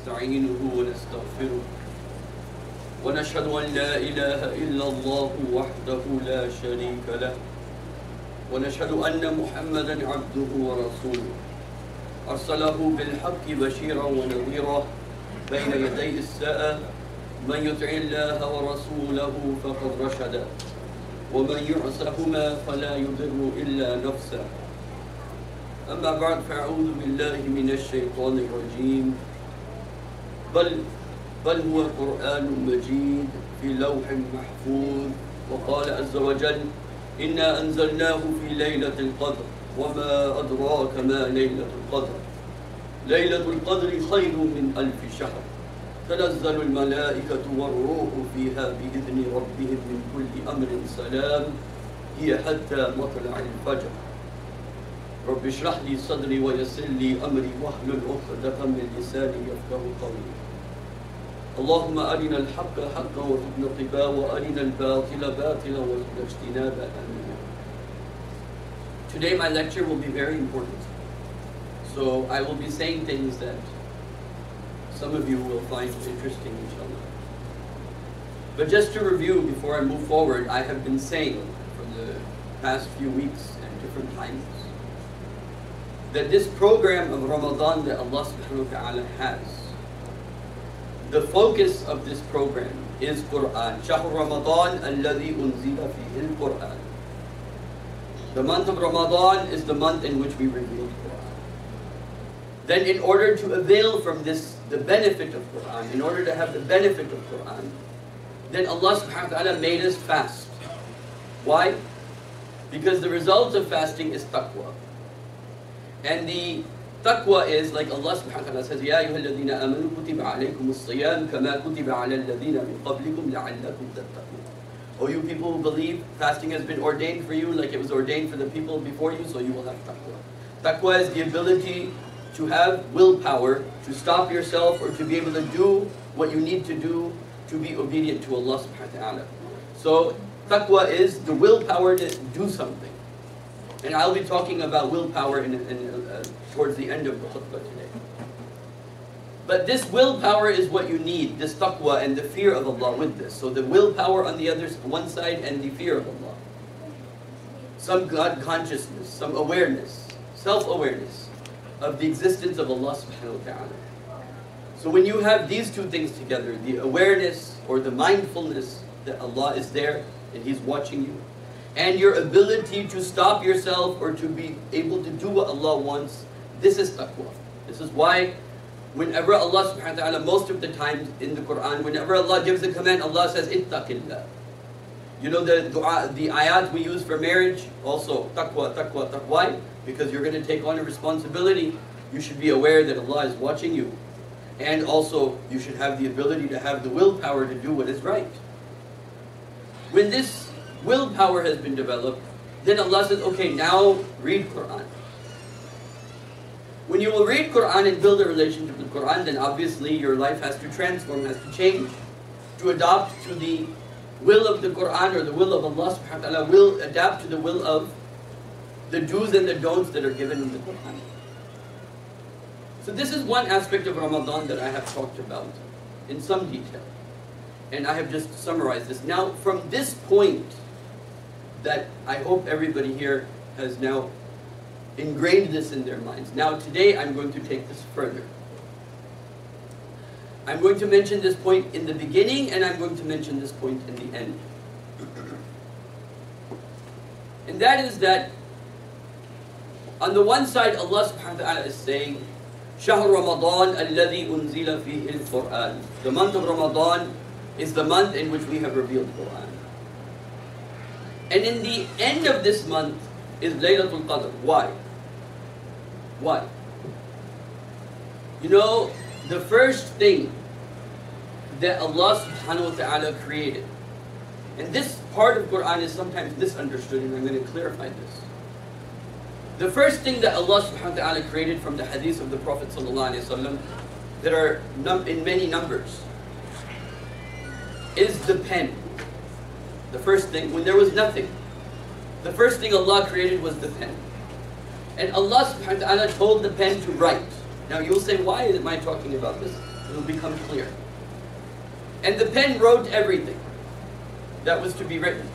ونستعينه ونستغفره. ونشهد أن لا إله إلا الله وحده لا شريك له. ونشهد أن محمدا عبده ورسوله. أرسله بالحق بشيرا ونذيرا بين يدي الساعة. من يطع الله ورسوله فقد رشد. ومن يعصهما فلا يضر إلا نفسه. أما بعد فأعوذ بالله من الشيطان الرجيم. بل بل هو قرآن مجيد في لوح محفوظ. وقال عز وجل إنا أنزلناه في ليلة القدر وما أدراك ما ليلة القدر. ليلة القدر خير من ألف شهر. تنزل الملائكة والروح فيها بإذن ربهم من كل أمر سلام هي حتى مطلع الفجر. رب اشرح لي صدري ويسر لي أمري واحلل عقدة من لساني يفقه قولي. اللهم أرنا الحق حقا وارزقنا اتباعه وأرنا الباطل باطلا وارزقنا اجتنابه آمين Today my lecture will be very important. So I will be saying things that some of you will find interesting, inshallah. But just to review before I move forward, I have been saying for the past few weeks and different times that this program of Ramadan that Allah subhanahu wa ta'ala has, the focus of this program is Quran. The month of Ramadan is the month in which we reveal Quran. Then in order to avail from this the benefit of Quran, in order to have the benefit of Quran, then Allah subhanahu wa ta'ala made us fast. Why? Because the result of fasting is taqwa. And the Taqwa is like Allah subhanahu wa ta'ala says, Ya ayyuhalladhina amanu kutiba alaykum as-siyam kama kutiba ala alladhina min qablikum la'allakum tattaqun. O you people who believe, fasting has been ordained for you like it was ordained for the people before you, so you will have taqwa. Taqwa is the ability to have willpower, to stop yourself or to be able to do what you need to do to be obedient to Allah subhanahu wa ta'ala. So taqwa is the willpower to do something. And I'll be talking about willpower in, in towards the end of the khutbah today. But this willpower is what you need, this taqwa and the fear of Allah with this. So the willpower on the other one side and the fear of Allah. Some God consciousness, some awareness, self-awareness of the existence of Allah subhanahu wa ta'ala. So when you have these two things together, the awareness or the mindfulness that Allah is there and He's watching you, and your ability to stop yourself or to be able to do what Allah wants, this is taqwa. This is why whenever Allah subhanahu wa ta'ala, most of the times in the Quran, whenever Allah gives a command, Allah says, ittaqillah. You know the dua, the ayat we use for marriage, also taqwa, taqwa, taqwa. Why? Because you're going to take on a responsibility. You should be aware that Allah is watching you. And also, you should have the ability to have the willpower to do what is right. When this willpower has been developed, then Allah says, okay, now read Quran. When you will read Quran and build a relationship with Quran, then obviously your life has to transform, has to change, to adopt to the will of the Quran or the will of Allah subhanahu wa ta'ala, will adapt to the will of the do's and the don'ts that are given in the Quran. So this is one aspect of Ramadan that I have talked about in some detail. And I have just summarized this. Now, from this point that I hope everybody here has now ingrained this in their minds. Now, today I'm going to take this further. I'm going to mention this point in the beginning and I'm going to mention this point in the end. And that is that on the one side, Allah subhanahu wa ta'ala is saying, شهر رمضان الذي أنزل فيه القرآن. The month of Ramadan is the month in which we have revealed Quran. And in the end of this month is Laylatul Qadr. Why? Why? You know, the first thing that Allah subhanahu wa ta'ala created, and this part of Quran is sometimes misunderstood, and I'm going to clarify this. The first thing that Allah subhanahu wa ta'ala created from the hadith of the Prophet sallallahu that are num- in many numbers is the pen. The first thing, when there was nothing, the first thing Allah created was the pen. And Allah subhanahu wa ta'ala told the pen to write. Now you'll say, why am I talking about this? It will become clear. And the pen wrote everything that was to be written.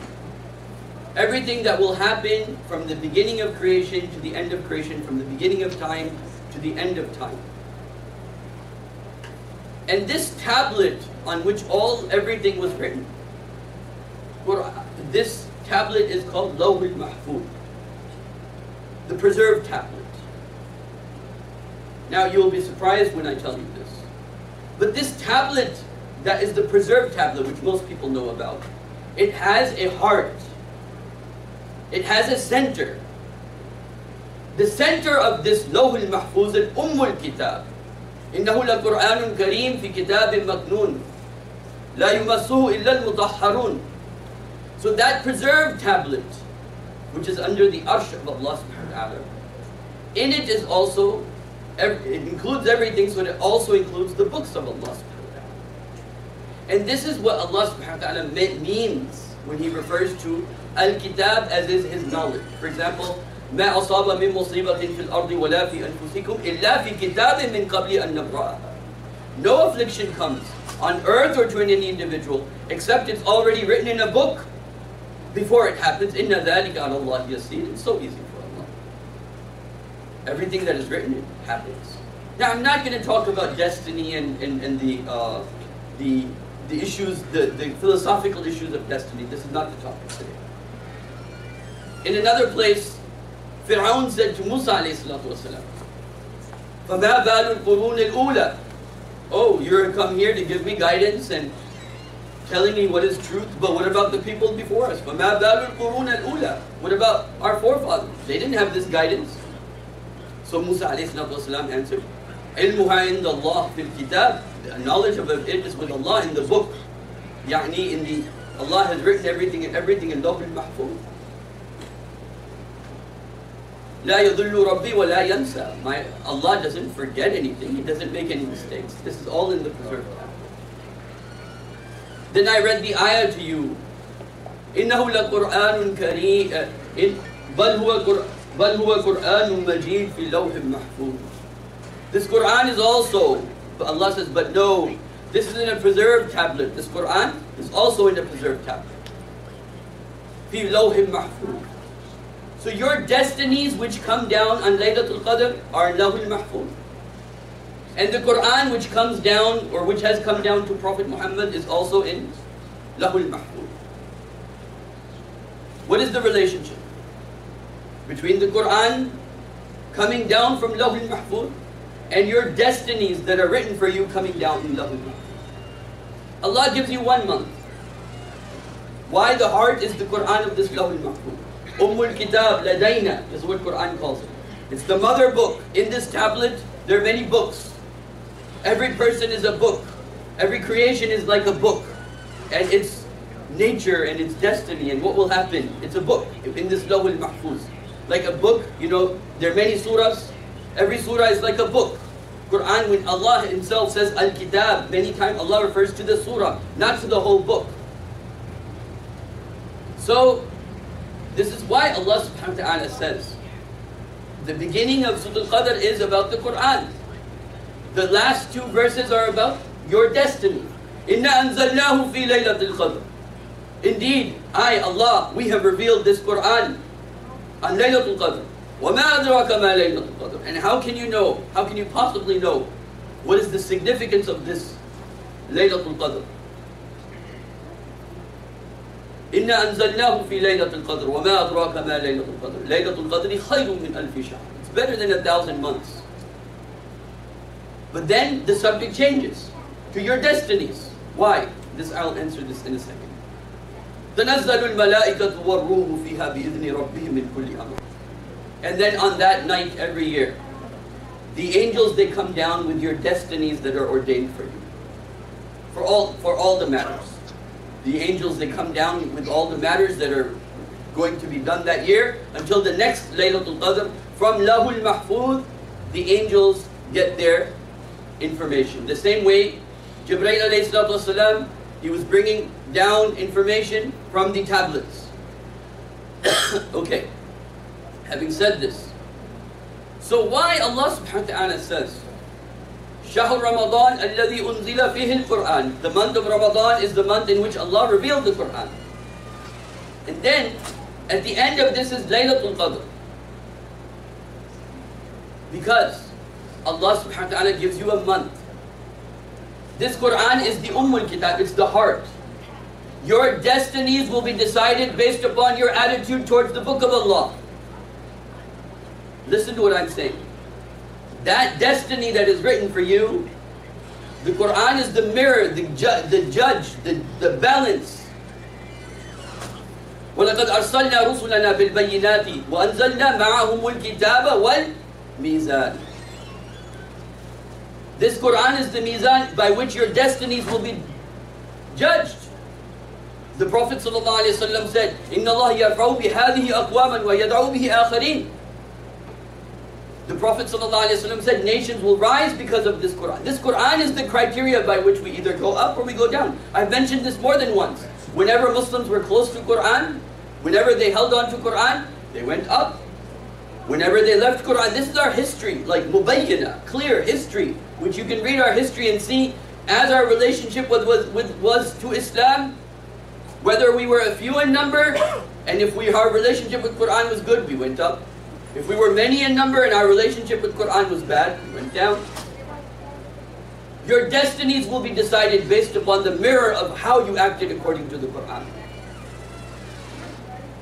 Everything that will happen from the beginning of creation to the end of creation, from the beginning of time to the end of time. And this tablet on which all everything was written, this tablet is called Lawh al-Mahfuz, the preserved tablet. Now you will be surprised when I tell you this. But this tablet that is the preserved tablet, which most people know about, it has a heart. It has a center. The center of this Lawh al-Mahfuz is Umm al-Kitab. إنه لقرآن كريم في كتاب مكنون لا يمسه إلا المطهرون So that preserved tablet, which is under the arsh of Allah subhanahu wa ta'ala, in it is also, it includes everything, so it also includes the books of Allah subhanahu wa ta'ala. And this is what Allah subhanahu wa ta'ala means when He refers to Al-Kitab as is His knowledge. For example, ما أصاب من مصيبة في الأرض ولا في أنفسكم إلا في كتاب من قبل أن نبرأها. No affliction comes on earth or to any individual except it's already written in a book before it happens. إن ذلك على الله يسير. It's so easy for Allah. Everything that is written happens. Now I'm not going to talk about destiny and, and, and the, uh, the, the issues, the, the philosophical issues of destiny. This is not the topic today. In another place, Fir'aun said to Musa alayhi salatu wasalam, فَمَا بَالُ الْقُرُونِ الْأُولَى Oh, you're come here to give me guidance and telling me what is truth, but what about the people before us? What about our forefathers? They didn't have this guidance. So Musa والسلام, answered, عِلْمُهَا The knowledge of it is with Allah in the book. يعني in the, Allah has written everything and everything in Lawhul Mahfuz. لا يضل ربي ولا ينسى. My Allah doesn't forget anything. He doesn't make any mistakes. This is all in the preserved. Then I read the ayah to you. إنه لقرآن كريم بل هو بل هو قرآن مجيد في لوح محفوظ. This Quran is also, Allah says, but no, this is in a preserved tablet. This Quran is also in a preserved tablet. في لوح محفوظ. So your destinies which come down on Laylatul Qadr are Lahul Mahfuz. And the Quran which comes down or which has come down to Prophet Muhammad is also in Lahul Mahfuz. What is the relationship between the Quran coming down from Lahul Mahfuz and your destinies that are written for you coming down in Lahul Mahfuz? Allah gives you one month. Why the heart is the Quran of this Lahul Mahfuz? Ummul Kitab Ladayna is what Quran calls it. It's the mother book. In this tablet, there are many books. Every person is a book. Every creation is like a book. And its nature and its destiny and what will happen. It's a book in this Lawh al-Mahfuz. Like a book, you know, there are many surahs. Every surah is like a book. Quran, when Allah Himself says Al-Kitab, many times Allah refers to the surah, not to the whole book. So, this is why Allah subhanahu wa ta'ala says, the beginning of Surah Al-Qadr is about the Quran. The last two verses are about your destiny. Inna anzalnahu fi laylatil qadr. Indeed, I, Allah, we have revealed this Quran on Laylatul Qadr. وَمَا أَدْرَاكَ مَا لَيْلَةُ الْقَدْرِ And how can you know, how can you possibly know what is the significance of this Laylatul Qadr? إنا أنزلناه في ليلة القدر وما أدراك ما ليلة القدر ليلة القدر خير من ألف شهر It's better than a thousand months But then the subject changes to your destinies Why? This I'll answer this in a second تنزل الملائكة والروح فيها بإذن ربهم من كل أمر And then on that night every year the angels they come down with your destinies that are ordained for you for all for all the matters the angels, they come down with all the matters that are going to be done that year until the next Laylatul Qadr. From Lahul Mahfuz, the angels get their information. The same way, Jibreel alayhi he was bringing down information from the tablets. okay, having said this, so why Allah subhanahu wa ta'ala says, شهر رمضان الذي أنزل فيه القرآن. The month of Ramadan is the month in which Allah revealed the Quran. And then, at the end of this is Laylatul Qadr. Because Allah subhanahu wa ta'ala gives you a month. This Quran is the Ummul Kitab, it's the heart. Your destinies will be decided based upon your attitude towards the Book of Allah. Listen to what I'm saying. That destiny that is written for you, the Quran is the mirror, the, ju- the judge, the, the balance. ولقد أرسلنا رسلنا بالبينات وأنزلنا معهم الكتاب والميزان This Quran is the mizan by which your destinies will be judged. The Prophet ﷺ said, إِنَّ اللَّهَ يَرْفَعُ بِهَذِهِ أَقْوَامًا وَيَدْعُ بِهِ آخَرِينَ The Prophet ﷺ said, nations will rise because of this Quran. This Quran is the criteria by which we either go up or we go down. I've mentioned this more than once. Whenever Muslims were close to Quran, whenever they held on to Quran, they went up. Whenever they left Quran, this is our history, like mubayyana, clear history, which you can read our history and see as our relationship with, with, with, was to Islam, whether we were a few in number, and if we, our relationship with Quran was good, we went up. If we were many in number and our relationship with Quran was bad, we went down. Your destinies will be decided based upon the mirror of how you acted according to the Quran.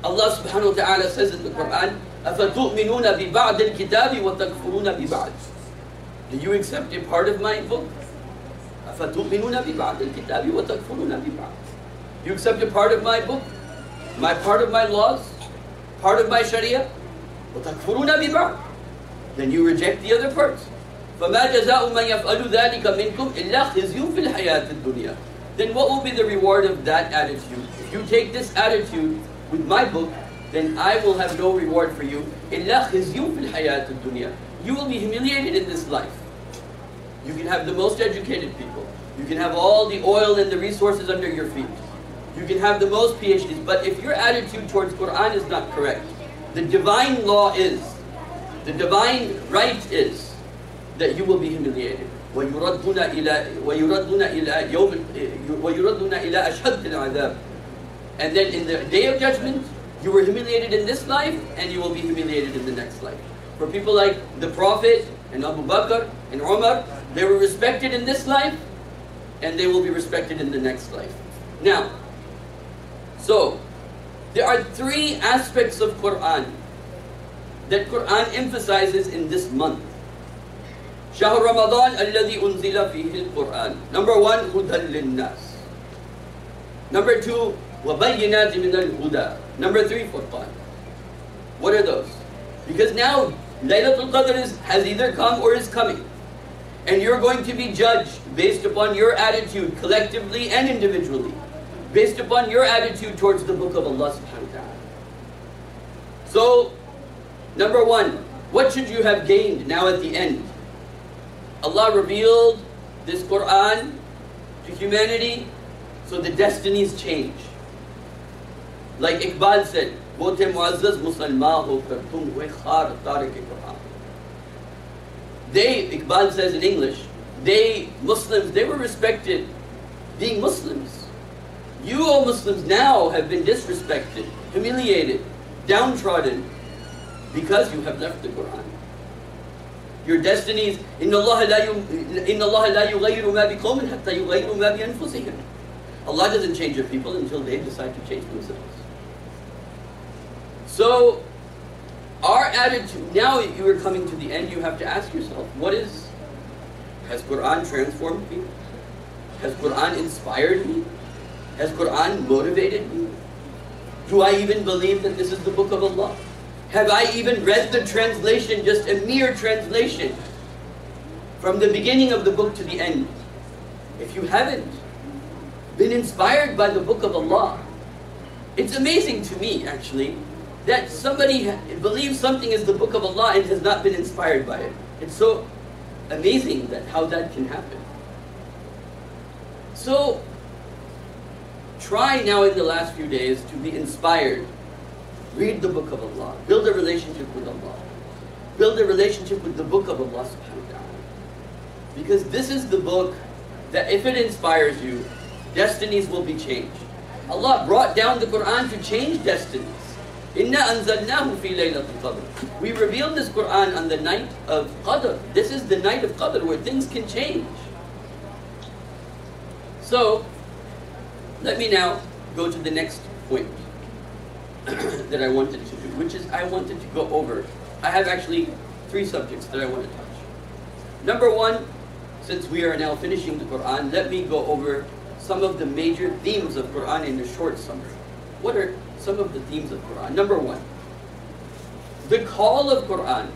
Allah subhanahu wa ta'ala says in the Quran, أَفَتُؤْمِنُونَ بِبَعْدِ الْكِتَابِ وَتَكْفُرُونَ بِبَعْدِ Do you accept a part of my book? أَفَتُؤْمِنُونَ بِبَعْدِ الْكِتَابِ وَتَكْفُرُونَ بِبَعْدِ You accept a part of my book? My part of my laws? Part of my sharia? وَتَكْفُرُونَ بِبَعْدِ Then you reject the other parts. فَمَا جَزَاءُ مَنْ يَفْعَلُ ذَلِكَ مِنْكُمْ إِلَّا خِزْيٌ فِي الْحَيَاةِ الدُّنْيَا Then what will be the reward of that attitude? If you take this attitude with my book, then I will have no reward for you. إِلَّا خِزْيٌ فِي الْحَيَاةِ الدُّنْيا You will be humiliated in this life. You can have the most educated people. You can have all the oil and the resources under your feet. You can have the most PhDs. But if your attitude towards Quran is not correct, the divine law is, the divine right is, that you will be humiliated. ويردون إلى ويردون إلى يوم ويردون إلى أشد العذاب. And then in the day of judgment, you were humiliated in this life, and you will be humiliated in the next life. For people like the Prophet and Abu Bakr and Umar, they were respected in this life, and they will be respected in the next life. Now, so there are three aspects of Quran that Quran emphasizes in this month. شهر رمضان الذي أنزل فيه القرآن. Number one, هدى للناس. Number two, وبينات من الهدى. Number three, Furqan. What are those? Because now Laylatul Qadr is, has either come or is coming. And you're going to be judged based upon your attitude collectively and individually. Based upon your attitude towards the book of Allah subhanahu wa ta'ala. So, number one, what should you have gained now at the end? Allah revealed this Quran to humanity so the destinies change. Like Iqbal said, वो थे मुआज़्ज़ज़ मुसलमान होकर तुम हुए खार Tariq Quran They, Iqbal says in English, they, Muslims, they were respected being Muslims. You, O Muslims, now have been disrespected, humiliated, downtrodden because you have left the Quran. Your destinies, إن الله لا إن الله لا يغير ما بقوم حتى يغيروا ما بأنفسهم. Allah doesn't change your people until they decide to change themselves. So, our attitude, now you are coming to the end, you have to ask yourself, what is, has Quran transformed me? Has Quran inspired me? Has Quran motivated me? Do I even believe that this is the book of Allah? Have I even read the translation, just a mere translation, from the beginning of the book to the end? If you haven't been inspired by the book of Allah, it's amazing to me, actually, that somebody believes something is the book of Allah and has not been inspired by it. It's so amazing that how that can happen. So, try now in the last few days to be inspired. Read the book of Allah. Build a relationship with Allah. Build a relationship with the book of Allah subhanahu wa ta'ala. Because this is the book that if it inspires you, destinies will be changed. Allah brought down the Quran to change destinies. Inna anzalnahu fi laylatul qadr. We revealed this Quran on the night of Qadr. This is the night of Qadr where things can change. So, let me now go to the next point that I wanted to do, which is I wanted to go over. I have actually three subjects that I want to touch. Number one, since we are now finishing the Quran, let me go over some of the major themes of Quran in a short summary. What are some of the themes of Quran? Number one, the call of Quran.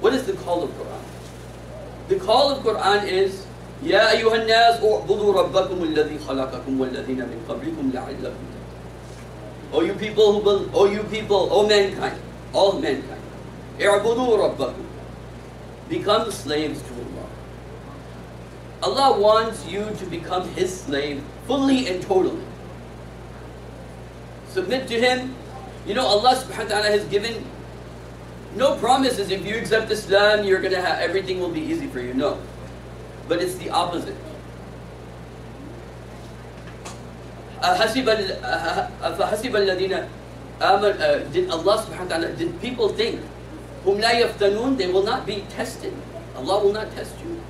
What is the call of Quran? The call of Quran is يا أيها الناس اعبدوا ربكم الذي خلقكم والذين من قبلكم لعلكم O you people who bel- O you people, O mankind, all mankind, اعبدوا ربكم Become slaves to Allah. Allah wants you to become His slave fully and totally. submit to Him. You know, Allah subhanahu wa ta'ala has given no promises. If you accept Islam, you're gonna have everything will be easy for you. No. But it's the opposite. Uh, did Allah subhanahu wa ta'ala, did people think, whom la they will not be tested. Allah will not test you.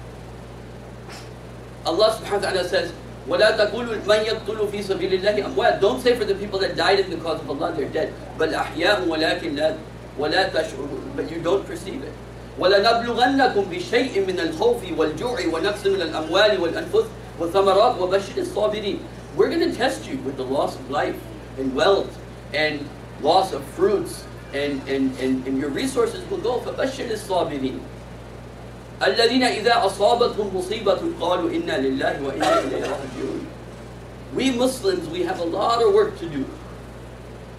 Allah subhanahu wa ta'ala says, ولا تقولوا من يقتل في سبيل الله أموات don't say for the people that died in the cause of Allah they're dead بل أحياء ولكن لا ولا تشعرون but you don't perceive it ولنبلغنكم بشيء من الخوف والجوع ونقص من الأموال والأنفس والثمرات وبشر الصابرين we're going to test you with the loss of life and wealth and loss of fruits and, and, and, and your resources will go فبشر الصابرين الذين إذا أصابتهم مصيبة قالوا إنا لله وإنا إليه راجعون We Muslims, we have a lot of work to do.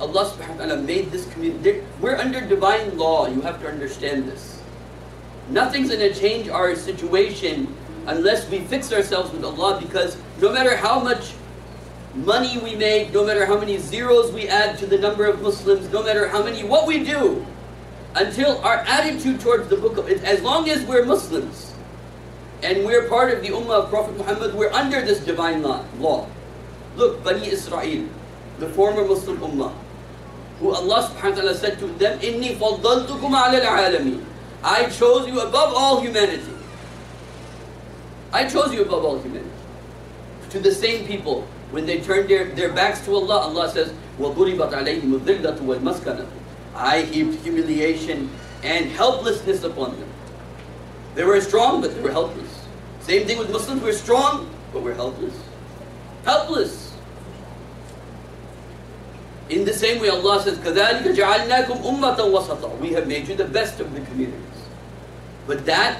Allah subhanahu wa ta'ala made this community. We're under divine law. You have to understand this. Nothing's going to change our situation unless we fix ourselves with Allah because no matter how much money we make, no matter how many zeros we add to the number of Muslims, no matter how many, what we do, until our attitude towards the book of, as long as we're Muslims and we're part of the Ummah of Prophet Muhammad, we're under this divine law. law. Look, Bani Israel, the former Muslim Ummah, who Allah subhanahu wa ta'ala said to them, Inni faddaltukum ala al-alamin. I chose you above all humanity. I chose you above all humanity. To the same people, when they turned their, their backs to Allah, Allah says, وَضُرِبَتْ عَلَيْهِمُ الذِّلَّةُ وَالْمَسْكَنَةُ I heaped humiliation and helplessness upon them. They were strong, but they were helpless. Same thing with Muslims, we're strong, but we're helpless. Helpless. In the same way, Allah says, كَذَلِكَ جَعَلْنَاكُمْ أُمَّةً وَسَطًا We have made you the best of the communities. But that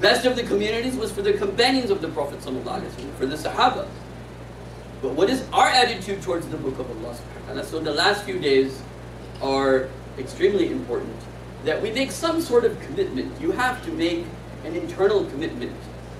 best of the communities was for the companions of the Prophet ﷺ, for the Sahaba. But what is our attitude towards the book of Allah subhanahu wa ta'ala? So the last few days are extremely important. That we make some sort of commitment. You have to make an internal commitment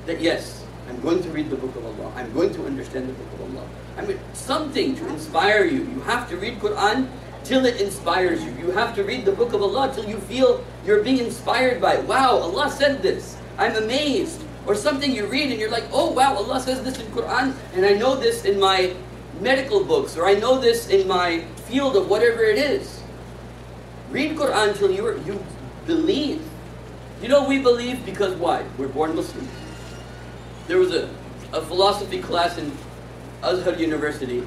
that yes, I'm going to read the book of Allah. I'm going to understand the book of Allah. I mean, something to inspire you. You have to read Quran till it inspires you. You have to read the book of Allah till you feel you're being inspired by it. Wow, Allah said this. I'm amazed. Or something you read and you're like, oh wow, Allah says this in Quran, and I know this in my medical books, or I know this in my field of whatever it is. Read Quran until you you believe. You know we believe because why? We're born Muslims. There was a, a philosophy class in Azhar University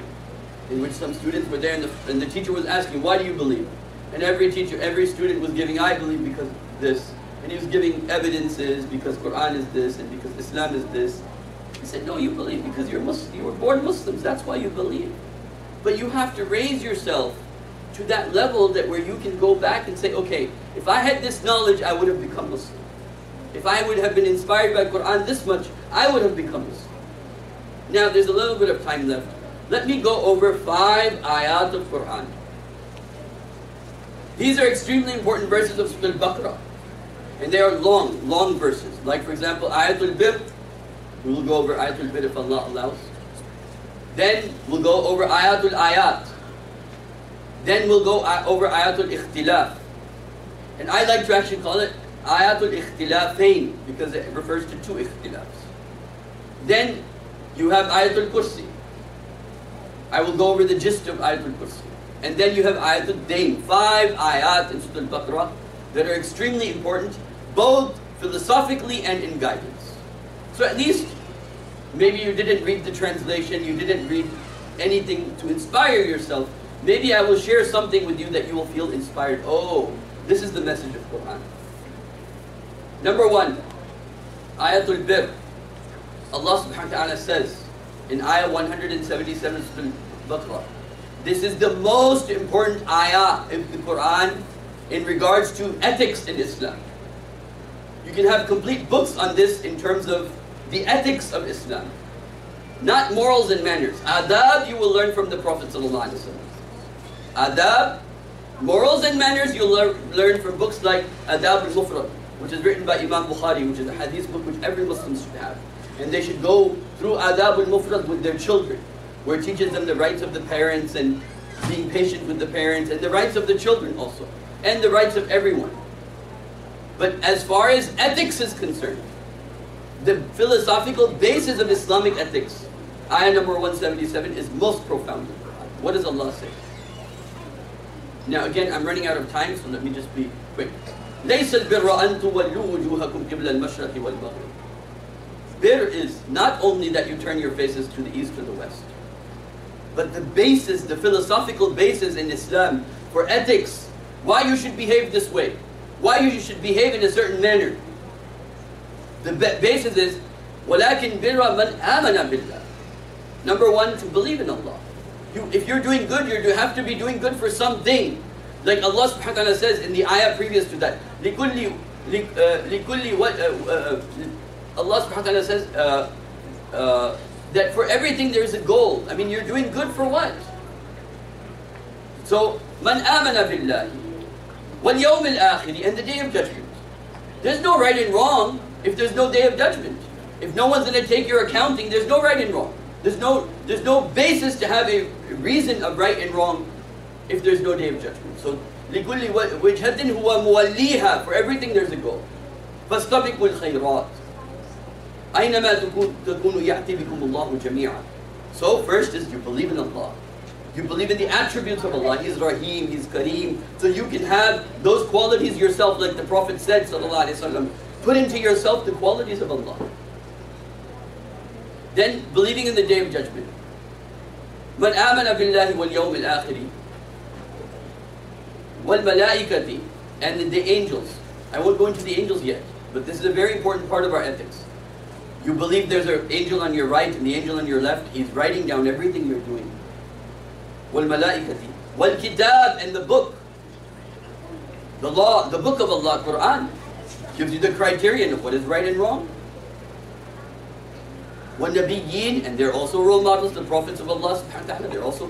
in which some students were there and the, and the teacher was asking, why do you believe? And every teacher, every student was giving, I believe because this. And he was giving evidences because Quran is this and because Islam is this. He said, no, you believe because you're Muslim. You were born Muslims. That's why you believe. But you have to raise yourself to that level that where you can go back and say, okay, if I had this knowledge, I would have become Muslim. If I would have been inspired by Quran this much, I would have become Muslim. Now, there's a little bit of time left. Let me go over five ayat of Quran. These are extremely important verses of Surah Al-Baqarah. And they are long, long verses. Like, for example, Ayatul Bir. We will go over Ayatul Bir if Allah allows. Then we'll go over Ayatul Ayat. Then we'll go uh, over Ayatul Ikhtilaf. And I like to actually call it Ayatul Ikhtilafain because it refers to two Ikhtilafs. Then you have Ayatul Kursi. I will go over the gist of Ayatul Kursi. And then you have Ayatul Dain, five ayat in Surah Al-Baqarah that are extremely important, both philosophically and in guidance. So at least, maybe you didn't read the translation, you didn't read anything to inspire yourself. Maybe I will share something with you that you will feel inspired. Oh, this is the message of Quran. Number one, Ayatul Bir. Allah subhanahu wa ta'ala says in Ayah 177 Baqarah, this is the most important ayah in the Quran in regards to ethics in Islam. You can have complete books on this in terms of the ethics of Islam. Not morals and manners. Adab you will learn from the Prophet Adab, morals and manners you'll lear learn from books like Adab al-Mufrad, which is written by Imam Bukhari, which is a hadith book which every Muslim should have. And they should go through Adab al-Mufrad with their children, where it teaches them the rights of the parents and being patient with the parents, and the rights of the children also, and the rights of everyone. But as far as ethics is concerned, the philosophical basis of Islamic ethics, ayah number 177 is most profound. What does Allah say? Now again, I'm running out of time, so let me just be quick. ليس البر أن تولوا وجوهكم قبل المشرق والمغرب. Bir is not only that you turn your faces to the east or the west, but the basis, the philosophical basis in Islam for ethics, why you should behave this way, why you should behave in a certain manner. The basis is ولكن بر من آمن بالله. Number one, to believe in Allah. You, if you're doing good, you have to be doing good for something. Like Allah subhanahu wa ta'ala says in the ayah previous to that. لِكُلِّ لِكُلِّ Allah subhanahu wa ta'ala says uh, uh, that for everything there's a goal. I mean, you're doing good for what? So, مَنْ آمَنَ بِاللَّهِ وَالْيَوْمِ الْآخِرِ And the day of judgment. There's no right and wrong if there's no day of judgment. If no one's going to take your accounting, there's no right and wrong. There's no, there's no basis to have a reason of right and wrong if there's no day of judgment. So, لِكُلِّ وَجْهَةٍ هُوَ مُوَلِّيهَا For everything there's a goal. فَاسْتَبِقُوا الْخَيْرَاتِ أَيْنَمَا تَكُونُوا يَأْتِي بِكُمُ اللَّهُ جَمِيعًا So, first is you believe in Allah. You believe in the attributes of Allah. He's Rahim, He's Kareem. So you can have those qualities yourself, like the Prophet said, sallallahu alaihi wasallam. Put into yourself the qualities of Allah. Then believing in the day of judgment. من آمن بالله واليوم الآخر والملائكة and the angels. I won't go into the angels yet, but this is a very important part of our ethics. You believe there's an angel on your right and the angel on your left. He's writing down everything you're doing. والملائكة والكتاب and the book. The law, the book of Allah, Quran, gives you the criterion of what is right and wrong. وَالنَّبِيِّينَ And they're also role models, the prophets of Allah subhanahu wa ta'ala, they're also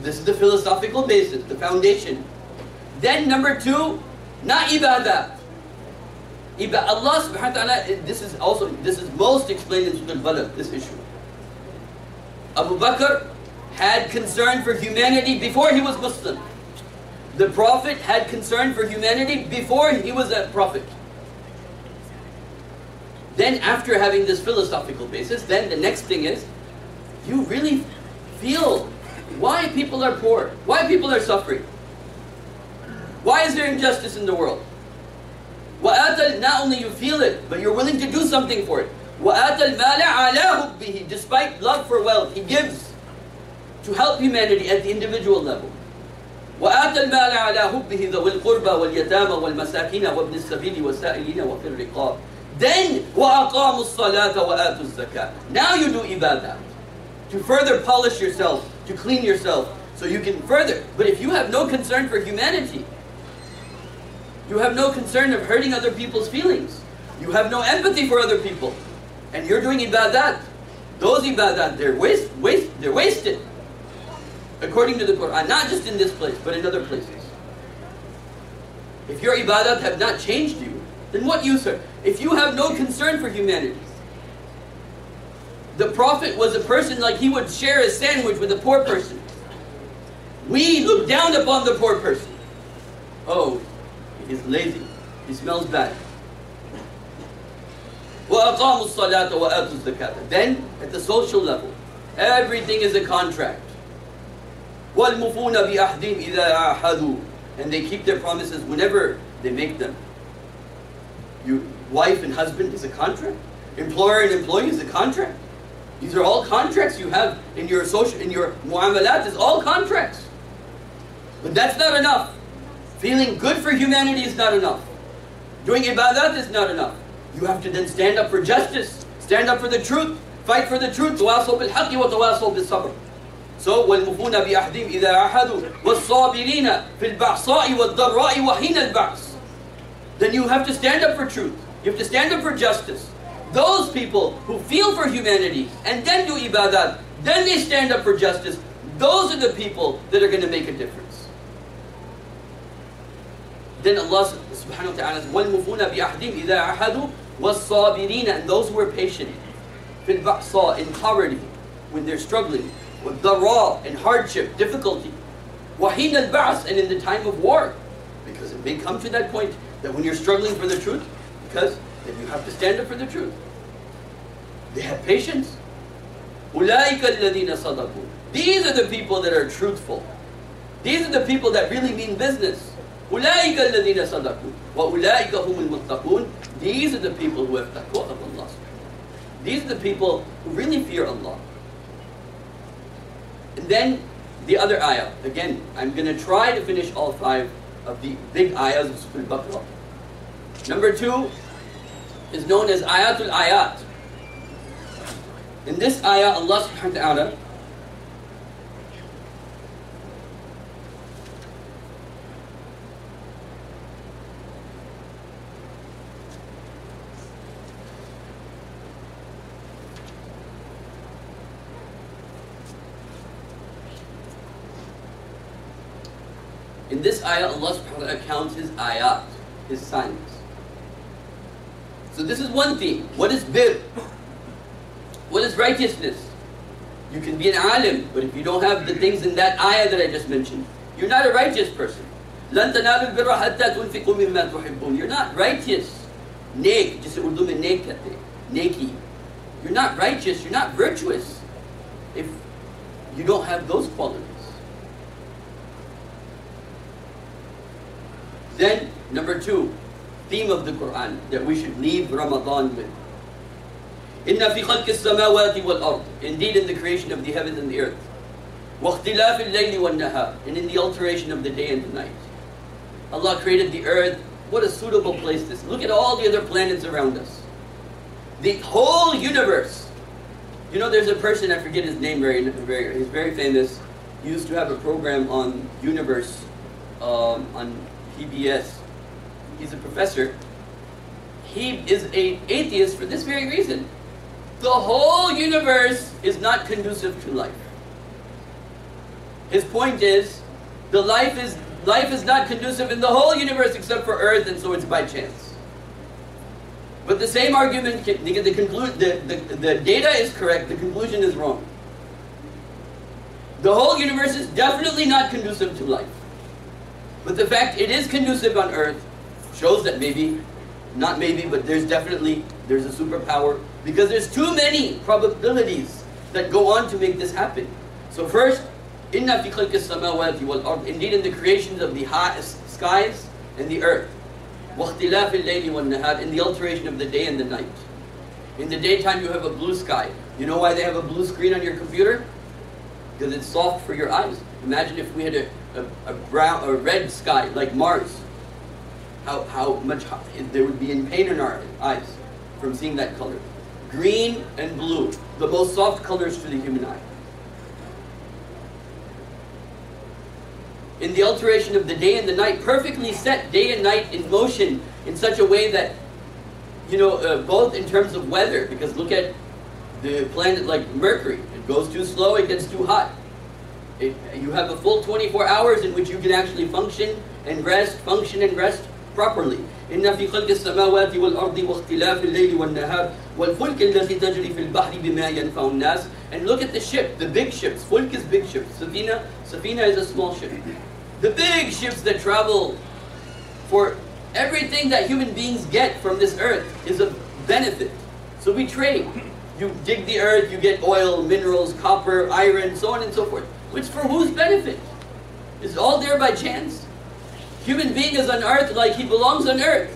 This is the philosophical basis, the foundation. Then number two, not ibadah. Iba Allah subhanahu wa ta'ala, this is also, this is most explained in Surah Al-Balad, this issue. Abu Bakr had concern for humanity before he was Muslim. The Prophet had concern for humanity before he was a Prophet. Then after having this philosophical basis, then the next thing is, you really feel why people are poor, why people are suffering. Why is there injustice in the world? Not only you feel it, but you're willing to do something for it. Despite love for wealth, he gives to help humanity at the individual level. وآتى المال على حبه ذوي القربى واليتامى والمساكين وابن السبيل والسائلين وفي الرقاب then, وَأَقَامُوا الصَّلَاةَ وَآتُوا الزَّكَاةَ Now you do ibadah. To further polish yourself, to clean yourself, so you can further. But if you have no concern for humanity, you have no concern of hurting other people's feelings, you have no empathy for other people, and you're doing ibadat, those ibadat, they're, waste, waste, they're wasted. According to the Quran, not just in this place, but in other places. If your ibadat have not changed you, then what use are? if you have no concern for humanity. The prophet was a person like he would share a sandwich with a poor person. We look down upon the poor person. Oh, he's lazy. He smells bad. Then, at the social level, everything is a contract. And they keep their promises whenever they make them. You, wife and husband is a contract. Employer and employee is a contract. These are all contracts you have in your social, in your muamalat is all contracts. But that's not enough. Feeling good for humanity is not enough. Doing ibadat is not enough. You have to then stand up for justice, stand up for the truth, fight for the truth. تواصوا بالحق وتواصوا بالصبر. So والمفون بأحدهم إذا عهدوا والصابرين في البعصاء والضراء وحين البعث. Then you have to stand up for truth. You have to stand up for justice. Those people who feel for humanity and then do ibadat, then they stand up for justice. Those are the people that are going to make a difference. Then Allah subhanahu wa ta'ala says, وَالْمُفُونَ بِأَحْدِهِمْ إِذَا عَهَدُوا وَالصَّابِرِينَ And those who are patient. فِي الْبَعْصَى In poverty, when they're struggling. وَالضَّرَّى In hardship, difficulty. وَحِينَ الْبَعْث And in the time of war. Because it may come to that point that when you're struggling for the truth, because then you have to stand up for the truth. They have patience. أُولَٰئِكَ الَّذِينَ صَدَقُوا These are the people that are truthful. These are the people that really mean business. أولئك الذين صدقوا وأولئك هم المتقون These are the people who have taqwa of Allah These are the people who really fear Allah. And then the other ayah. Again, I'm going to try to finish all five of the big ayahs of Surah Al-Baqarah. Number two is known as Ayatul Ayat. In this ayah, Allah subhanahu wa ta'ala In this ayah, Allah subhanahu wa ta'ala counts his ayat, his signs. So this is one thing. What is bir? What is righteousness? You can be an alim, but if you don't have the things in that ayah that I just mentioned, you're not a righteous person. You're not righteous. Nek, just Urdu mein nek kehte. Neki. You're not righteous, you're not virtuous if you don't have those qualities. Then, number two, theme of the Quran that we should leave Ramadan with. إِنَّ فِي خَلْقِ السَّمَاوَاتِ وَالْأَرْضِ Indeed in the creation of the heavens and the earth. وَاخْتِلَافِ اللَّيْلِ وَالنَّهَارِ And in the alteration of the day and the night. Allah created the earth. What a suitable place this. Look at all the other planets around us. The whole universe. You know, there's a person, I forget his name, very, very, he's very famous. He used to have a program on universe um, on PBS. He's a professor. He is an atheist for this very reason. The whole universe is not conducive to life. His point is, the life is life is not conducive in the whole universe except for Earth, and so it's by chance. But the same argument, the, the, the, the, the data is correct, the conclusion is wrong. The whole universe is definitely not conducive to life. But the fact it is conducive on Earth shows that maybe, not maybe, but there's definitely, there's a superpower because there's too many probabilities that go on to make this happen. So first, inna fi khalqis samawati wal ard. Indeed, in the creations of the high skies and the earth. وَاخْتِلَافِ اللَّيْلِ وَالنَّهَارِ In the alteration of the day and the night. In the daytime, you have a blue sky. You know why they have a blue screen on your computer? Because it's soft for your eyes. Imagine if we had a, a, a brown, a red sky like Mars. How, how much they would be in pain in our eyes from seeing that color. Green and blue, the most soft colors for the human eye. In the alteration of the day and the night, perfectly set day and night in motion in such a way that, you know, uh, both in terms of weather, because look at the planet like Mercury. It goes too slow, it gets too hot. It, you have a full 24 hours in which you can actually function and rest, function and rest properly. إن في خلق السماوات والأرض واختلاف الليل والنهار والفلك التي تجري في البحر بما ينفع الناس and look at the ship, the big ships. Fulk is big ships. Safina, Safina is a small ship. The big ships that travel for everything that human beings get from this earth is a benefit. So we trade. You dig the earth, you get oil, minerals, copper, iron, so on and so forth. Which for whose benefit? Is all there by chance? Human being is on earth like he belongs on earth.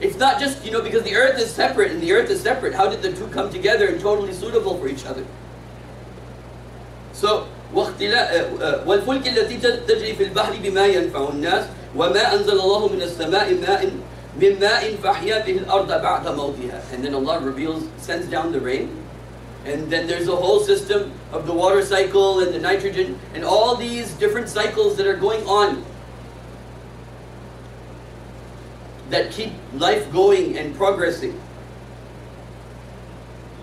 It's not just, you know, because the earth is separate and the earth is separate. How did the two come together and totally suitable for each other? So, والفلك التي تجري في البحر بما ينفع الناس وما أنزل الله من السماء ماء من ماء فأحيا به الأرض بعد موتها and then Allah reveals sends down the rain and then there's a whole system of the water cycle and the nitrogen and all these different cycles that are going on that keep life going and progressing.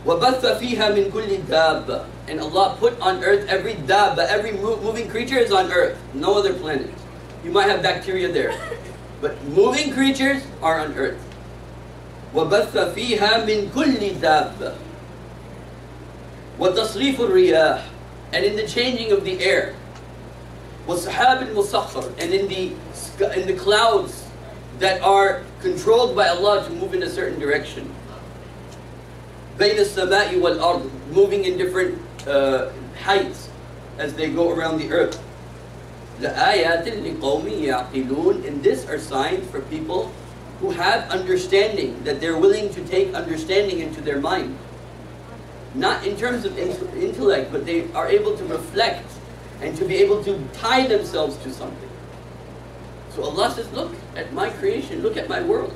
وَبَثَّ فِيهَا مِن كُلِّ دَابَّةٍ And Allah put on earth every dabba, every moving creature is on earth, no other planet. You might have bacteria there. But moving creatures are on earth. وَبَثَّ فِيهَا مِن كُلِّ دَابَّةٍ وَتَصْرِيفُ الرِّيَاحِ And in the changing of the air. وَالسَّحَابِ الْمُسَخَّرِ And in the, in the clouds that are controlled by Allah to move in a certain direction. بين السماء والأرض, moving in different uh, heights as they go around the earth. لآيات لقوم يعقلون And this are signs for people who have understanding, that they're willing to take understanding into their mind. Not in terms of intellect, but they are able to reflect and to be able to tie themselves to something. So Allah says, look at my creation, look at my world.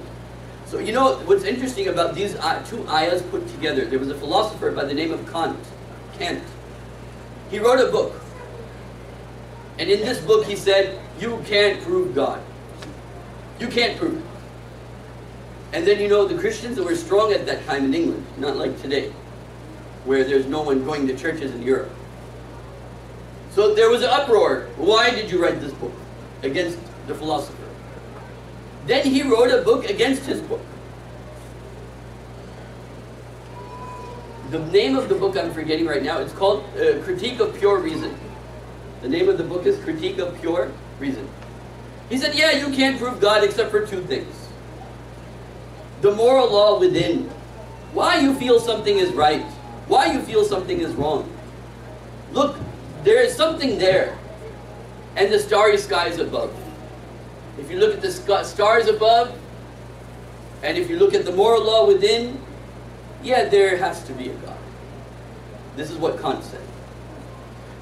So you know what's interesting about these uh, two ayahs put together? There was a philosopher by the name of Kant. Kant. He wrote a book. And in this book he said, you can't prove God. You can't prove it. And then you know the Christians were strong at that time in England, not like today, where there's no one going to churches in Europe. So there was an uproar. Why did you write this book? Against the philosopher. Then he wrote a book against his book. The name of the book I'm forgetting right now, it's called uh, Critique of Pure Reason. The name of the book is Critique of Pure Reason. He said, yeah, you can't prove God except for two things. The moral law within. Why you feel something is right. Why you feel something is wrong. Look, there is something there. And the starry skies above. If you look at the stars above, and if you look at the moral law within, yeah, there has to be a God. This is what Kant said.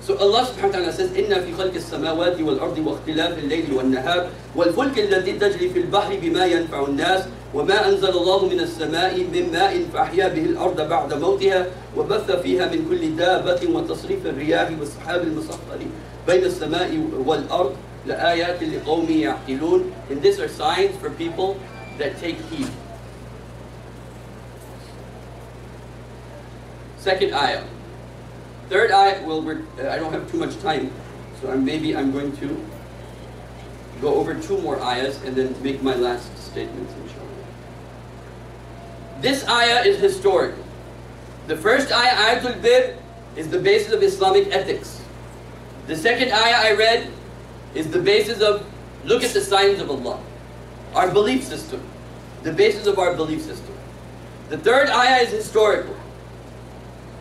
So Allah subhanahu wa ta'ala says, إِنَّ فِي خَلْقِ السَّمَاوَاتِ وَالْأَرْضِ وَاخْتِلَافِ اللَّيْلِ وَالنَّهَارِ وَالْفُلْكِ الَّتِي تَجْرِي فِي الْبَحْرِ بِمَا يَنْفَعُ النَّاسِ وَمَا أَنزَلَ اللَّهُ مِنَ السَّمَاءِ مِن مَاءٍ فَأَحْيَا بِهِ الْأَرْضَ بَعْدَ مَوْتِهَا وَبَثَّ فِيهَا مِن كُلِّ دَابَّةٍ وَتَصْرِيفِ الرِّيَاحِ وَالسَّحَابِ الْمُسَخَّرِ بَيْنَ السَّمَاءِ وَالْأَرْضِ لآيات لقوم يعقلون and these are signs for people that take heed. Second ayah. Third ayah, well, we're, uh, I don't have too much time, so I'm, maybe I'm going to go over two more ayahs and then make my last statements, inshallah. This ayah is historical. The first ayah, Ayatul Bir, is the basis of Islamic ethics. The second ayah I read is the basis of, look at the signs of Allah. Our belief system. The basis of our belief system. The third ayah is historical.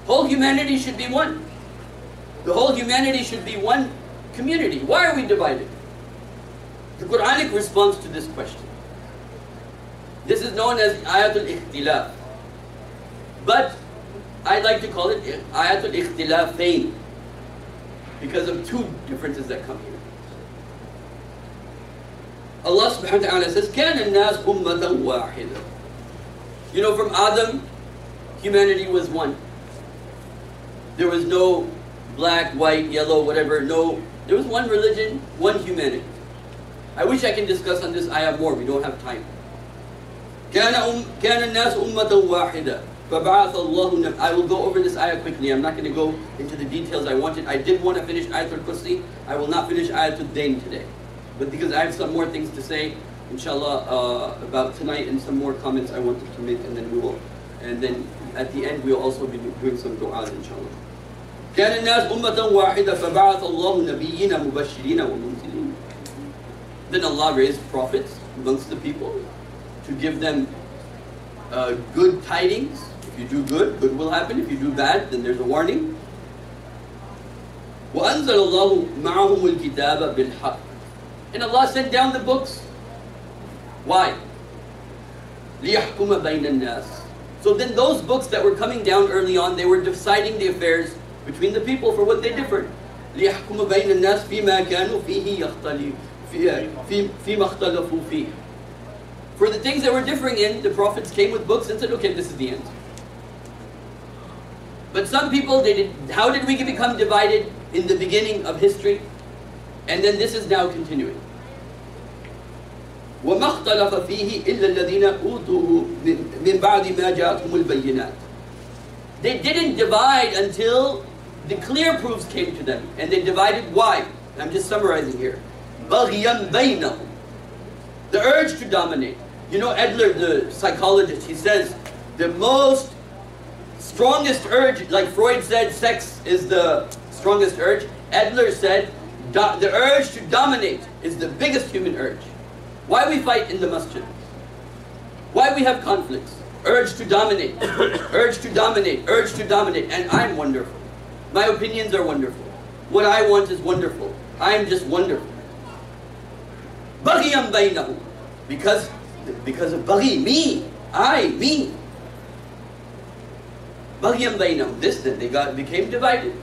Whole humanity should be one. The whole humanity should be one community. Why are we divided? The Quranic response to this question. This is known as Ayatul Ikhtilaf. But I like to call it Ayatul Ikhtilafain because of two differences that come here. Allah subhanahu wa ta'ala says, كَانَ النَّاسُ أُمَّةً وَاحِدًا You know, from Adam, humanity was one. There was no black, white, yellow, whatever, no. There was one religion, one humanity. I wish I can discuss on this ayah more, we don't have time. كان أم كان الناس أمة واحدة فبعث الله I will go over this ayah quickly. I'm not going to go into the details I wanted. I did want to finish Ayatul Kursi. I will not finish Ayatul Dain today. But because I have some more things to say, inshallah, uh, about tonight and some more comments I wanted to make, and then we will, and then at the end we'll also be doing some du'as, inshallah. كان الناس أمة واحدة فبعث الله نبيين مبشرين ومنذرين. Then Allah raised prophets amongst the people to give them uh, good tidings If you do good, good will happen. If you do bad, then there's a warning. وأنزل الله معهم الكتاب بالحق. And Allah sent down the books. Why? ليحكم بين الناس. So then those books that were coming down early on, they were deciding the affairs between the people for what they differed. ليحكم بين الناس فيما كانوا فيه يختلف في فيما اختلفوا فيه. For the things that were differing in, the prophets came with books and said, okay, this is the end. But some people, they did, how did we become divided in the beginning of history? And then this is now continuing. وما اختلف فيه إلا الذين أوتوه من بعد ما جاءتهم البينات. They didn't divide until the clear proofs came to them. And they divided why? I'm just summarizing here. بغيا بينهم. The urge to dominate. You know, Adler, the psychologist, he says the most strongest urge, like Freud said, sex is the strongest urge. Adler said the urge to dominate is the biggest human urge. Why we fight in the masjid? Why we have conflicts? Urge to dominate, urge to dominate, urge to dominate. And I'm wonderful. My opinions are wonderful. What I want is wonderful. I am just wonderful. Baghiyam bainahu. Because, because of baghi, me, I, me. Baghiyam bainahu. This, then, they got, became divided.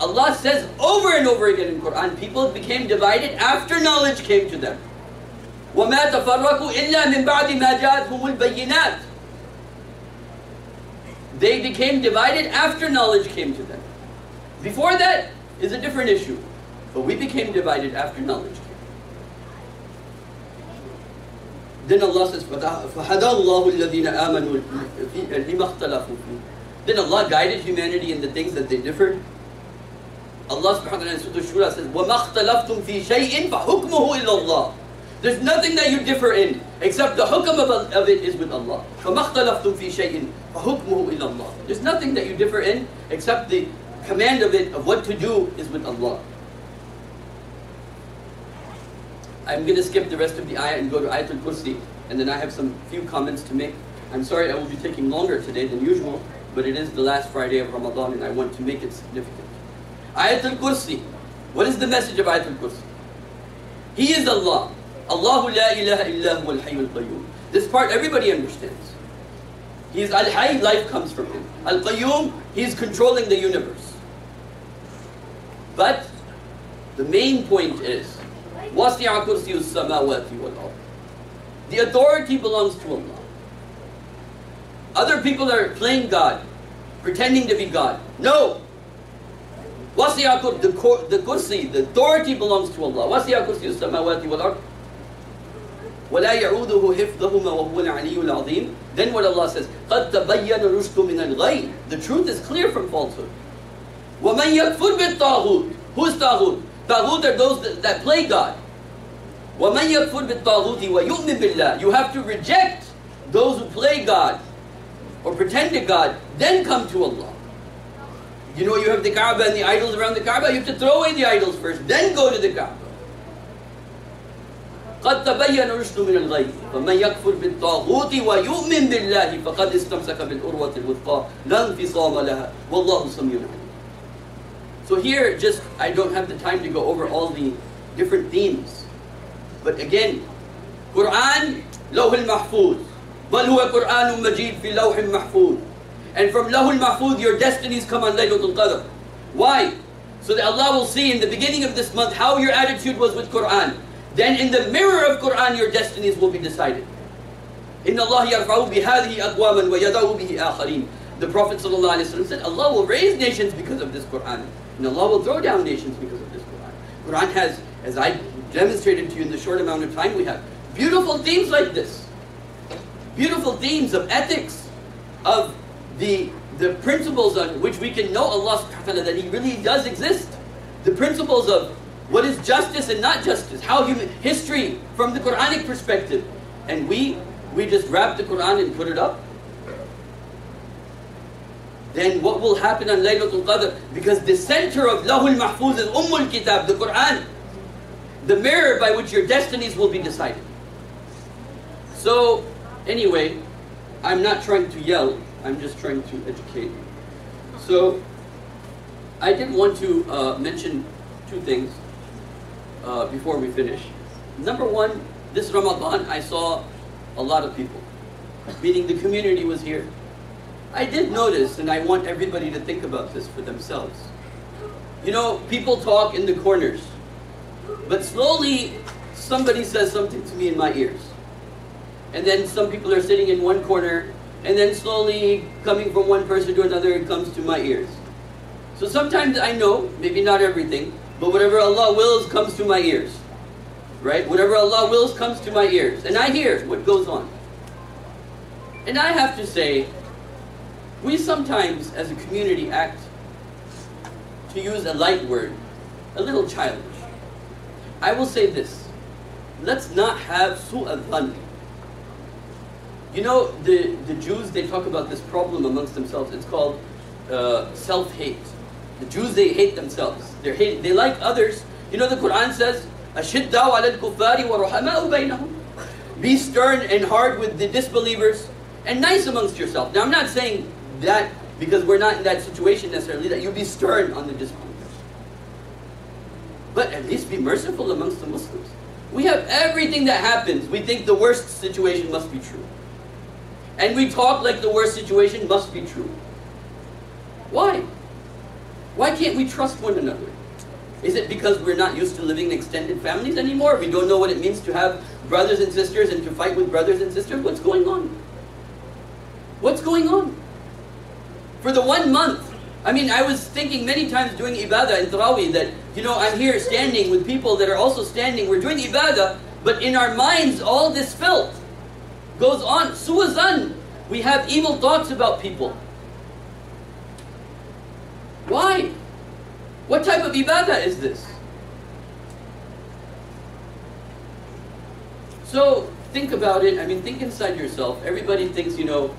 Allah says over and over again in Quran, people became divided after knowledge came to them. وما تفرقوا إلا من بعد ما جاءتهم البينات. They became divided after knowledge came to them. Before that is a different issue. But we became divided after knowledge came. Then Allah says, فَهَدَى اللَّهُ الَّذِينَ آمَنُوا لِمَا اخْتَلَفُوا فِيهِ Then Allah guided humanity in the things that they differed. Allah subhanahu wa ta'ala in Surah Shura says, وَمَا اخْتَلَفْتُمْ فِي شَيْءٍ فَحُكْمُهُ إِلَّا اللَّهِ There's nothing that you differ in, except the hukm of, of it is with Allah. فَمَا اخْتَلَفْتُمْ فِي شَيْءٍ فَحُكْمُهُ إِلَّا اللَّهِ There's nothing that you differ in, except the command of it, of what to do, is with Allah. I'm going to skip the rest of the ayah and go to Ayatul Kursi, and then I have some few comments to make. I'm sorry I will be taking longer today than usual, but it is the last Friday of Ramadan and I want to make it significant. Ayatul Kursi. What is the message of Ayatul Kursi? He is Allah. Allahu la ilaha illa huwa al-hayyul qayyum. This part everybody understands. He is al-hayy, life comes from him. Al-qayyum, he is controlling the universe. But the main point is wasi'a kursiyu samawati wal ard. The authority belongs to Allah. Other people are playing God, pretending to be God. No, وَسِعَ the, the kursi, the authority belongs to Allah. وَسِعَ كُرْسِيُ السَّمَاوَاتِ وَالْأَرْضِ ولا يعوده حفظهما وهو العلي العظيم Then what Allah says قد تبين الرشد من الغي The truth is clear from falsehood ومن يكفر بالطاغوت Who is طاغوت? طاغوت are those that, that play God وَمَنْ يَكْفُرْ بِالطَّاغُوتِ وَيُؤْمِنْ بِاللَّهِ You have to reject those who play God or pretend to God, then come to Allah. You know you have the Kaaba and the idols around the Kaaba, you have to throw away the idols first, then go to the Kaaba. قد تبين الرشد من الغي فمن يكفر بالطاغوت ويؤمن بالله فقد استمسك بالعروة الوثقى لا انفصام لها والله سميع عليم So here just I don't have the time to go over all the different themes but again, Quran, Lawh al-Mahfuz. بل هو قرآن مجيد في لوح محفوظ. and from Lawhul Mahfuz, your destinies come on Laylatul Qadr. Why? So that Allah will see in the beginning of this month how your attitude was with Quran. Then in the mirror of Quran, your destinies will be decided. إِنَّ اللَّهِ يَرْفَعُ بِهَذِهِ أَقْوَامًا وَيَدَعُ بِهِ آخَرِينَ The Prophet ﷺ said, Allah will raise nations because of this Quran. And Allah will throw down nations because of this Quran. Quran has, as I demonstrated to you in the short amount of time we have, beautiful themes like this. Beautiful themes of ethics, of the, the principles on which we can know Allah subhanahu wa ta'ala that He really does exist. The principles of what is justice and not justice, how human history from the Quranic perspective. And we we just wrap the Quran and put it up. Then what will happen on Laylatul Qadr? Because the center of Lawhul Mahfuz is Ummul Kitab, the Quran the mirror by which your destinies will be decided. So, anyway, I'm not trying to yell. I'm just trying to educate. So, I did want to uh, mention two things uh, before we finish. Number one, this Ramadan I saw a lot of people, meaning the community was here. I did notice, and I want everybody to think about this for themselves. You know, people talk in the corners, but slowly somebody says something to me in my ears. And then some people are sitting in one corner, and then slowly coming from one person to another, it comes to my ears. So sometimes I know, maybe not everything, but whatever Allah wills comes to my ears. Right? Whatever Allah wills comes to my ears. And I hear what goes on. And I have to say, we sometimes, as a community, act, to use a light word, a little childish. I will say this. Let's not have su'adhan. You know, the, the Jews, they talk about this problem amongst themselves. It's called uh, self-hate. The Jews, they hate themselves. They hate, they like others. You know, the Quran says, أَشِدَّةُ عَلَى الْكُفَّارِ وَرُحَمَاءُ بَيْنَهُم Be stern and hard with the disbelievers and nice amongst yourself. Now, I'm not saying that because we're not in that situation necessarily, that you be stern on the disbelievers. But at least be merciful amongst the Muslims. We have everything that happens. We think the worst situation must be true. And we talk like the worst situation must be true. Why? Why can't we trust one another? Is it because we're not used to living in extended families anymore? We don't know what it means to have brothers and sisters and to fight with brothers and sisters? What's going on? What's going on? For the one month, I mean, I was thinking many times doing ibadah in Taraweeh that, you know, I'm here standing with people that are also standing. We're doing ibadah, but in our minds, all this filth goes on. Suwazan. We have evil thoughts about people. Why? What type of ibadah is this? So think about it. I mean, think inside yourself. Everybody thinks, you know,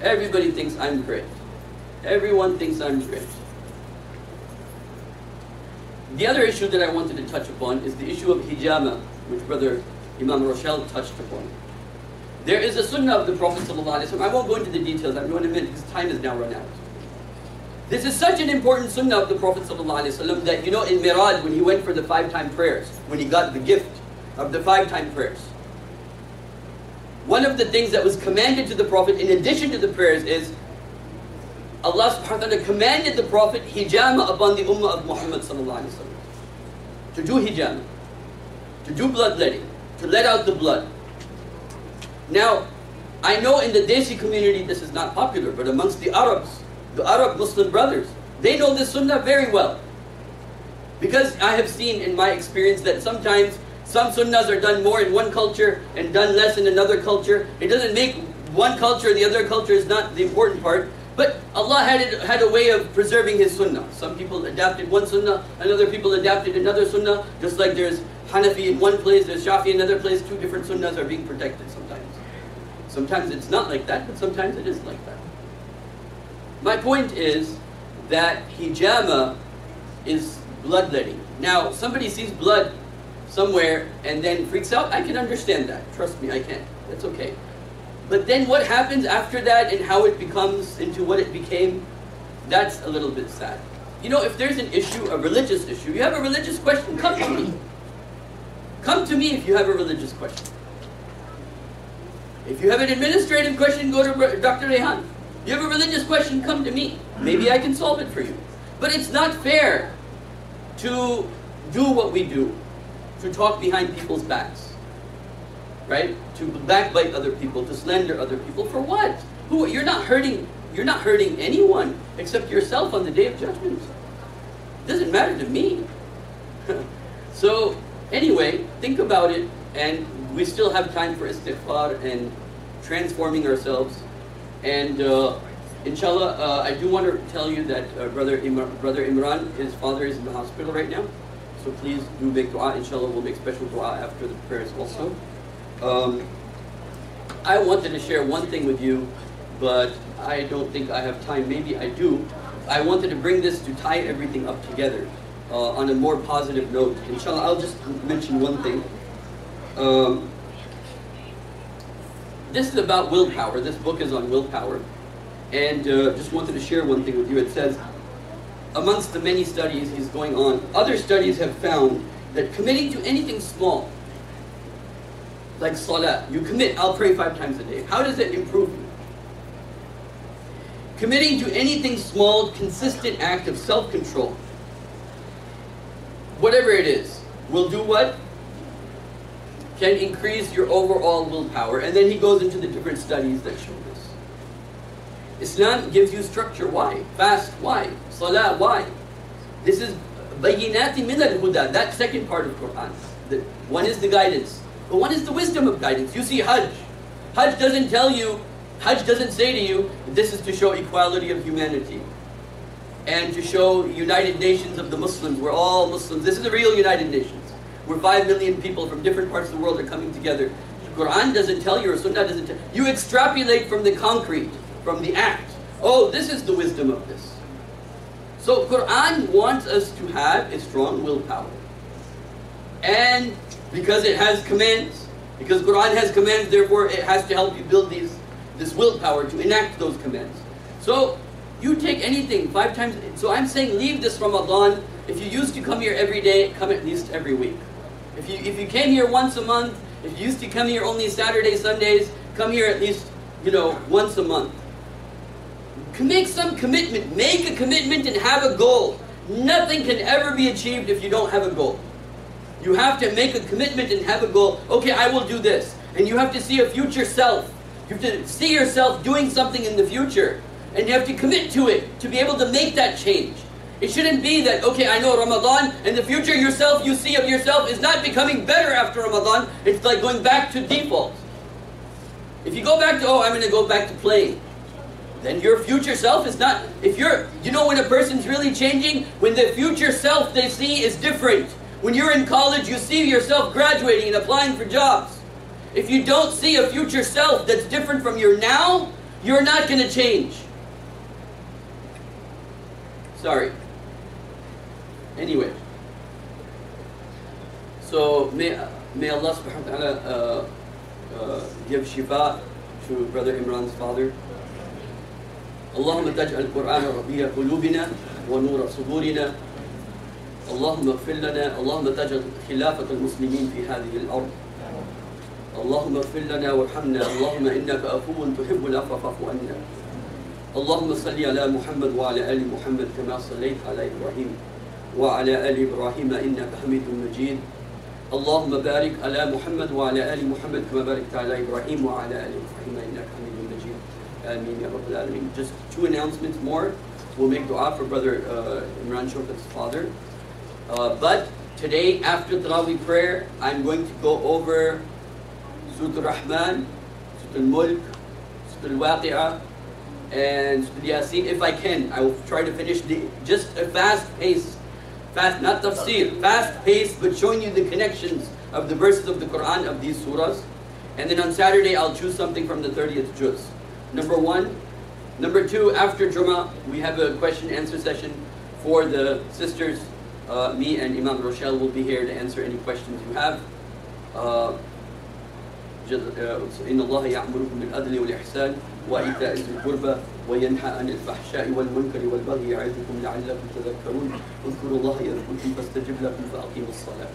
everybody thinks I'm great. Everyone thinks I'm great. The other issue that I wanted to touch upon is the issue of hijama, which Brother Imam Rochelle touched upon. There is a sunnah of the Prophet ﷺ. I won't go into the details. I'm going to admit because time is now run out. This is such an important sunnah of the Prophet ﷺ that, you know, in Miraj, when he went for the five-time prayers, when he got the gift of the five-time prayers, one of the things that was commanded to the Prophet in addition to the prayers is Allah subhanahu wa ta'ala commanded the Prophet hijama upon the ummah of Muhammad sallallahu to do hijama, to do bloodletting, to let out the blood. Now, I know in the Desi community this is not popular, but amongst the Arabs, the Arab Muslim brothers, they know this sunnah very well. Because I have seen in my experience that sometimes some sunnahs are done more in one culture and done less in another culture. It doesn't make one culture the other culture is not the important part. But Allah had, it, had a way of preserving His sunnah. Some people adapted one sunnah, and other people adapted another sunnah. Just like there's Hanafi in one place, there's Shafi in another place, two different sunnahs are being protected sometimes. Sometimes it's not like that, but sometimes it is like that. My point is that hijama is bloodletting. Now, somebody sees blood somewhere and then freaks out, I can understand that. Trust me, I can. That's okay. But then what happens after that and how it becomes into what it became, that's a little bit sad. You know, if there's an issue, a religious issue, you have a religious question, come to me. Come to me if you have a religious question. If you have an administrative question, go to Dr. Rehan. You have a religious question, come to me. Maybe I can solve it for you. But it's not fair to do what we do, to talk behind people's backs, right? To backbite other people, to slander other people. For what? Who? You're not hurting. You're not hurting anyone except yourself on the day of judgment. It doesn't matter to me. so anyway, think about it, and we still have time for istighfar and transforming ourselves and uh, inshallah, uh, I do want to tell you that uh, brother, Imran, brother Imran, his father is in the hospital right now. So please do make dua. Inshallah, we'll make special dua after the prayers also. Um, I wanted to share one thing with you, but I don't think I have time. Maybe I do. I wanted to bring this to tie everything up together uh, on a more positive note. Inshallah, I'll just mention one thing. Um, this is about willpower. This book is on willpower. And uh, just wanted to share one thing with you. It says, amongst the many studies he's going on, other studies have found that committing to anything small, like salah, you commit, I'll pray five times a day. How does it improve you? Committing to anything small, consistent act of self-control, whatever it is, will do what? Can increase your overall willpower. And then he goes into the different studies that show this. Islam gives you structure. Why? Fast. Why? Salah. Why? This is bayinati min al-huda. That second part of Quran. The, one is the guidance. But one is the wisdom of guidance. You see Hajj. Hajj doesn't tell you, Hajj doesn't say to you, this is to show equality of humanity. And to show United Nations of the Muslims. We're all Muslims. This is the real United Nations. Where five million people from different parts of the world are coming together. The Quran doesn't tell you, or Sunnah doesn't tell you. extrapolate from the concrete, from the act. Oh, this is the wisdom of this. So Quran wants us to have a strong willpower. And because it has commands, because Quran has commands, therefore it has to help you build these this willpower to enact those commands. So you take anything five times. So I'm saying leave this Ramadan. If you used to come here every day, come at least every week. If you if you came here once a month, if you used to come here only Saturday, Sundays, come here at least, you know, once a month. Make some commitment. Make a commitment and have a goal. Nothing can ever be achieved if you don't have a goal. You have to make a commitment and have a goal. Okay, I will do this. And you have to see a future self. You have to see yourself doing something in the future. And you have to commit to it to be able to make that change. It shouldn't be that, okay, I know Ramadan, and the future yourself you see of yourself is not becoming better after Ramadan. It's like going back to default. If you go back to, oh, I'm going to go back to playing, then your future self is not, if you're, you know when a person's really changing? When the future self they see is different. When you're in college, you see yourself graduating and applying for jobs. If you don't see a future self that's different from your now, you're not going to change. Sorry. Anyway. So may, may Allah subhanahu wa ta'ala uh, uh, give shifa to Brother Imran's father. اللهم تجعل القرآن ربيع قلوبنا ونور صدورنا اللهم اغفر لنا اللهم تجعل خلافة المسلمين في هذه الأرض اللهم اغفر لنا وارحمنا اللهم إنك عفو تحب العفو فاعف عنا اللهم صل على محمد وعلى آل محمد كما صليت على إبراهيم وعلى آل إبراهيم إنك حميد مجيد اللهم بارك على محمد وعلى آل محمد كما باركت على إبراهيم وعلى آل إبراهيم إنك حميد مجيد آمين يا رب العالمين Just two announcements more. We'll make dua for Brother uh, Imran Shokat's father. Uh, but today, after Tarawih prayer, I'm going to go over Surah Rahman, Surah Al-Mulk, Surah Al-Waqi'ah, and Surah Yasin. If I can, I will try to finish the just a fast pace. Fast, not tafsir, fast pace, but showing you the connections of the verses of the Quran of these surahs. And then on Saturday, I'll choose something from the 30th juz. Number one. Number two, after Jummah, we have a question answer session for the sisters. Uh, me and Imam Rochelle will be here to answer any questions you have. Uh, إن الله يأمركم بالعدل والإحسان وإيتاء ذي القربى وينهى عن الفحشاء والمنكر والبغي يعظكم لعلكم تذكرون اذكروا الله يذكركم فاستجب لكم فأقيموا الصلاة.